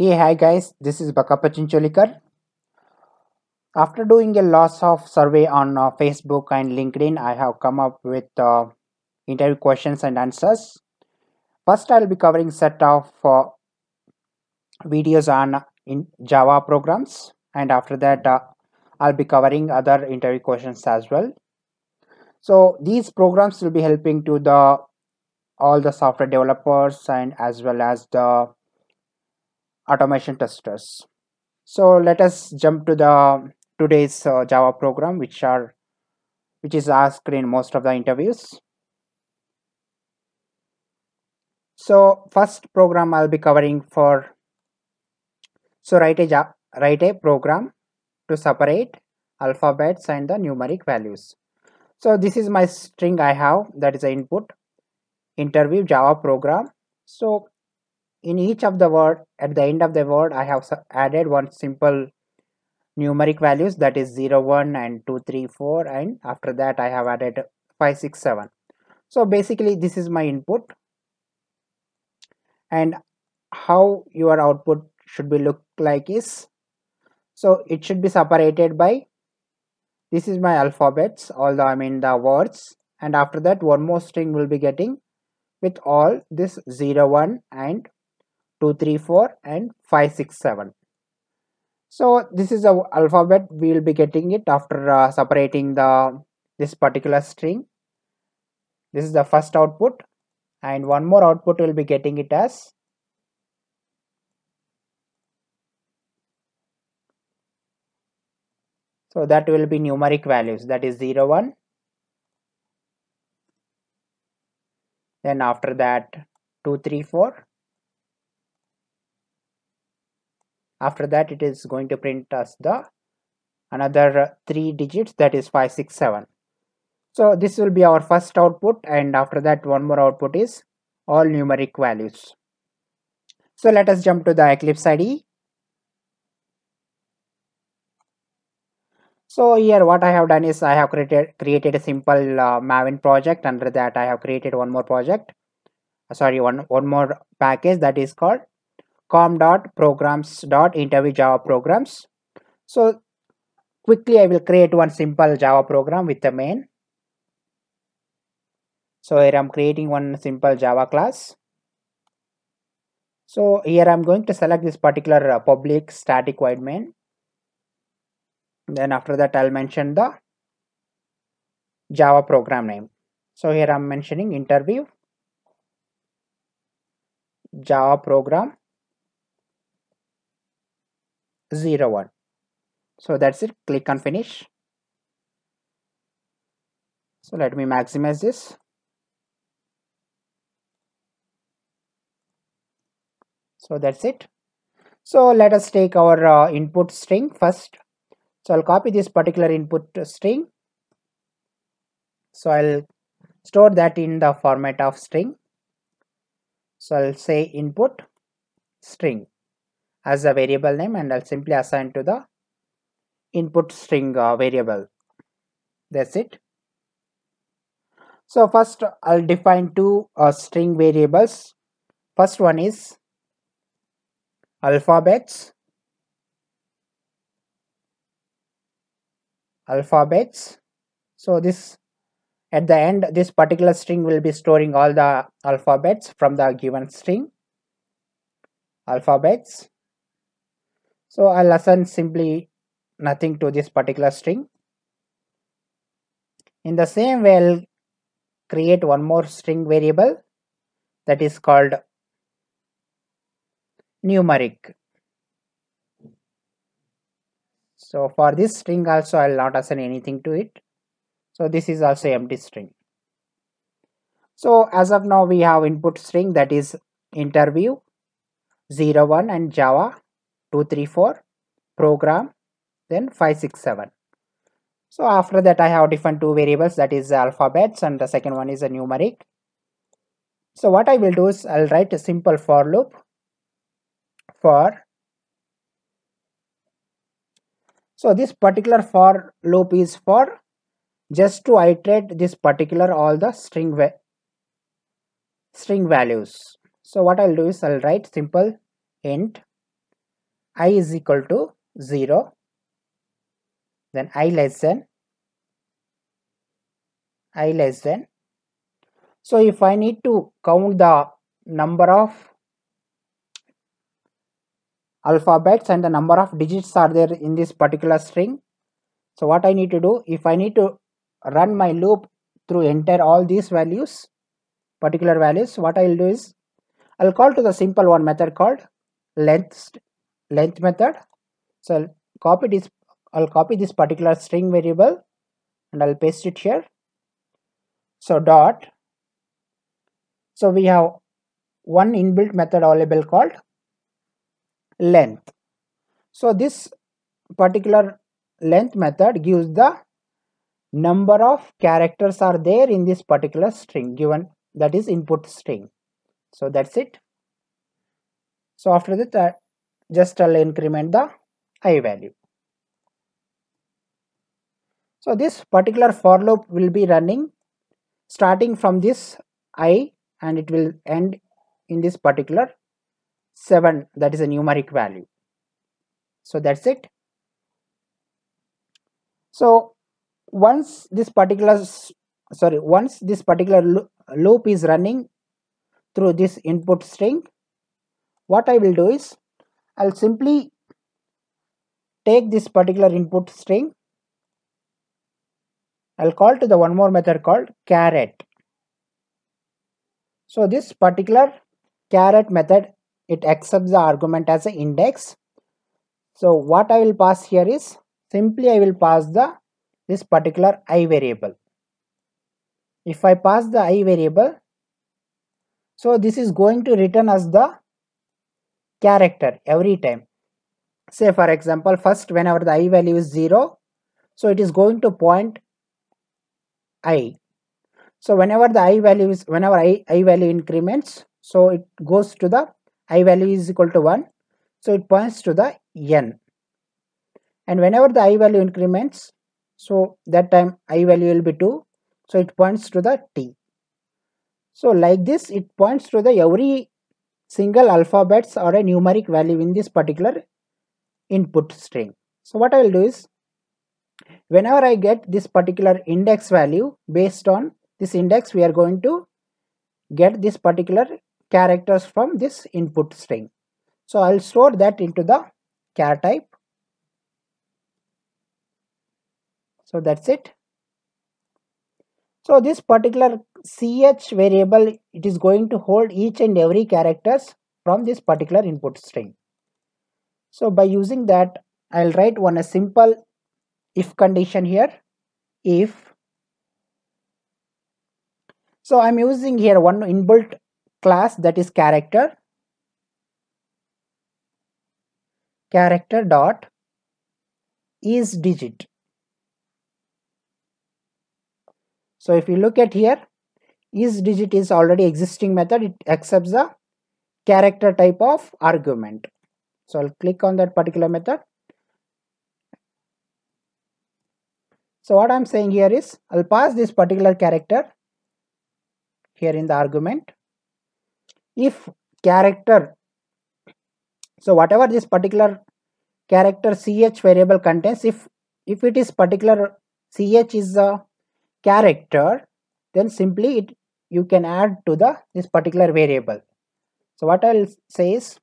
Hey, hi guys, this is Bakkappa Chincholikar. After doing a lots of survey on uh, Facebook and LinkedIn, I have come up with uh, interview questions and answers. First, I'll be covering set of uh, videos on in Java programs, and after that, uh, I'll be covering other interview questions as well. So these programs will be helping to the all the software developers and as well as the automation testers. So let us jump to the today's uh, Java program, which are which is asked in most of the interviews. So first program I'll be covering for so write a write a program to separate alphabets and the numeric values. So this is my string I have that is the input interview Java program. So in each of the word at the end of the word I have added one simple numeric values that is 0 1 and 2 3 4 and after that I have added 5 6 7. So basically this is my input and how your output should be look like is so it should be separated by this is my alphabets although i mean the words and after that one more string will be getting with all this 0 1 and 2 3 4 and 5 6 7 so this is the alphabet. We will be getting it after uh, separating the this particular string. This is the first output and one more output will be getting it as so that will be numeric values. That is 0 1 then after that 2 3 4 after that it is going to print us the another three digits that is 567 so this will be our first output and after that one more output is all numeric values. So let us jump to the eclipse ide so here what i have done is i have created created a simple uh, maven project. Under that i have created one more project. Sorry one one more package that is called com.programs.interview java programs. So quickly i will create one simple java program with the main. So here i'm creating one simple java class. So here i'm going to select this particular uh, public static void main. Then after that i'll mention the java program name. So here i'm mentioning interview java program 01 so that's it. Click on finish. So let me maximize this. So that's it. So let us take our uh, input string first. So i'll copy this particular input string. So i'll store that in the format of string. So i'll say input string as a variable name and i'll simply assign to the input string uh, variable. That's it. So first i'll define two uh, string variables. First one is alphabets. Alphabets. So this at the end this particular string will be storing all the alphabets from the given string. Alphabets so i'll assign simply nothing to this particular string. In the same way i'll create one more string variable that is called numeric. So for this string also i'll not assign anything to it. So this is also empty string. So as of now we have input string that is interview 01 and java 234 program then 567 so after that i have different two variables that is alphabets and the second one is a numeric. So what i will do is i'll write a simple for loop for so this particular for loop is for just to iterate this particular all the string string values. So what i'll do is i'll write simple int i is equal to 0 then i less than i less than. So if i need to count the number of alphabets and the number of digits are there in this particular string so what i need to do if i need to run my loop through enter all these values particular values what i will do is i'll call to the simple one method called length length method. So I'll copy this I'll copy this particular string variable and I'll paste it here. So dot. So we have one inbuilt method available called length. So this particular length method gives the number of characters are there in this particular string given that is input string. So that's it. So after that uh, just I'll increment the i value. So this particular for loop will be running starting from this i and it will end in this particular 7 that is a numeric value. So that's it. So once this particular sorry once this particular loop is running through this input string what I will do is I'll simply take this particular input string. I'll call to the one more method called charAt. So this particular charAt method it accepts the argument as an index. So what I will pass here is simply I will pass the this particular i variable. If I pass the i variable so this is going to return as the character every time. Say for example first whenever the i value is 0 so it is going to point i. So whenever the i value is whenever i, I value increments so it goes to the i value is equal to 1 so it points to the n. And whenever the i value increments so that time i value will be 2 so it points to the t. So like this it points to the every single alphabets or a numeric value in this particular input string. So what i will do is whenever i get this particular index value based on this index we are going to get this particular characters from this input string. So i'll store that into the char type. So that's it. So this particular ch variable it is going to hold each and every characters from this particular input string. So by using that i'll write one a simple if condition here if. So i'm using here one inbuilt class that is character. Character dot is digit. So if you look at here, is digit is already existing method. It accepts the character type of argument. So I'll click on that particular method. So what I'm saying here is I'll pass this particular character here in the argument. If character, so whatever this particular character ch variable contains, if if it is particular ch is a character then simply it you can add to the this particular variable. So what i'll say is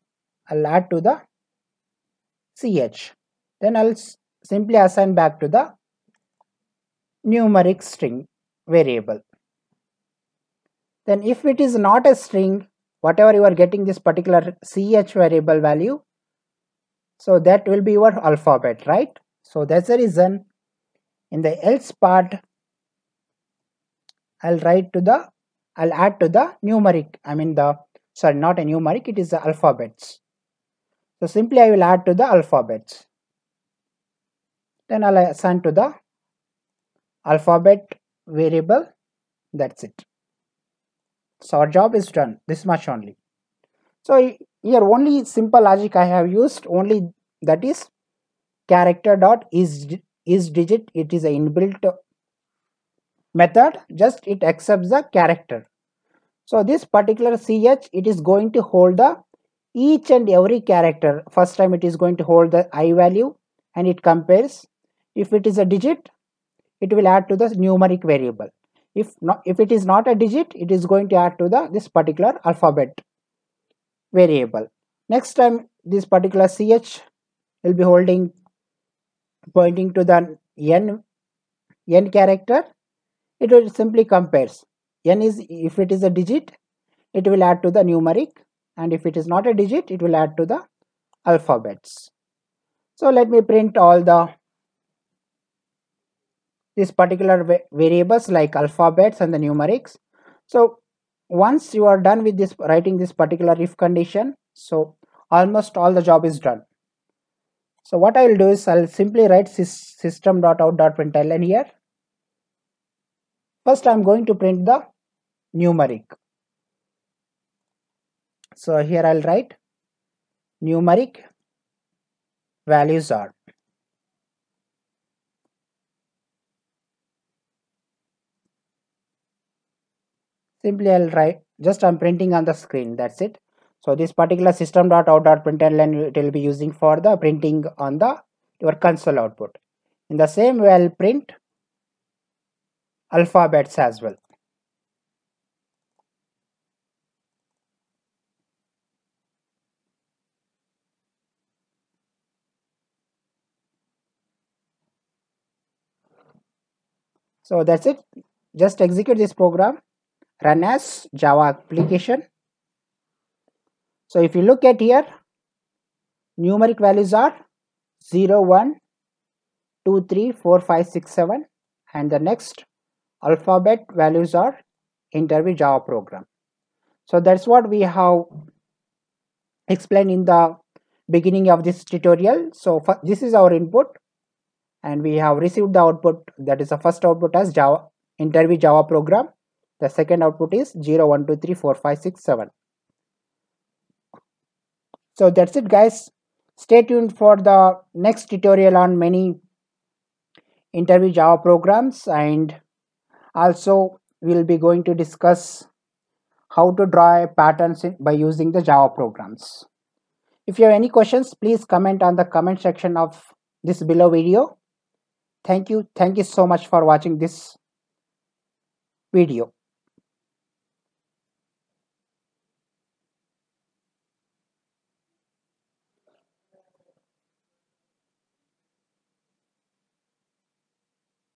i'll add to the ch then i'll simply assign back to the numeric string variable. Then if it is not a string whatever you are getting this particular ch variable value so that will be your alphabet right? So that's the reason. In the else part I'll write to the I'll add to the numeric I mean the sorry not a numeric it is the alphabets. So simply I will add to the alphabets. Then I'll assign to the alphabet variable that's it. So our job is done this much only. So here only simple logic I have used only that is character dot is is digit it is a inbuilt method just it accepts the character. So this particular ch it is going to hold the each and every character. First time it is going to hold the i value and it compares. If it is a digit it will add to the numeric variable. If not if it is not a digit it is going to add to the this particular alphabet variable. Next time this particular ch will be holding pointing to the n n character it will simply compares n is if it is a digit it will add to the numeric and if it is not a digit it will add to the alphabets. So let me print all the these particular variables like alphabets and the numerics. So once you are done with this writing this particular if condition so almost all the job is done. So what I will do is I'll simply write system.out.println here first I'm going to print the numeric. So here I'll write numeric values are simply I'll write just I'm printing on the screen that's it. So this particular system.out.println it will be using for the printing on the your console output. In the same way I'll print alphabets as well. So that's it. Just execute this program. Run as Java application. So if you look at here, numeric values are 0, 1, 2, 3, 4, 5, 6, 7 and the next alphabet values are interview Java program. So that's what we have explained in the beginning of this tutorial. So this is our input and we have received the output that is the first output as Java interview Java program the second output is 0 1 2 3 4 5 6 7 so that's it guys stay tuned for the next tutorial on many interview java programs and also we'll be going to discuss how to draw patterns by using the java programs. If you have any questions please comment on the comment section of this below video. Thank you. Thank you so much for watching this video